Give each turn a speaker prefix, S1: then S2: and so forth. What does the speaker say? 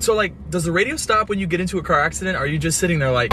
S1: So like, does the radio stop when you get into a car accident? Are you just sitting there like?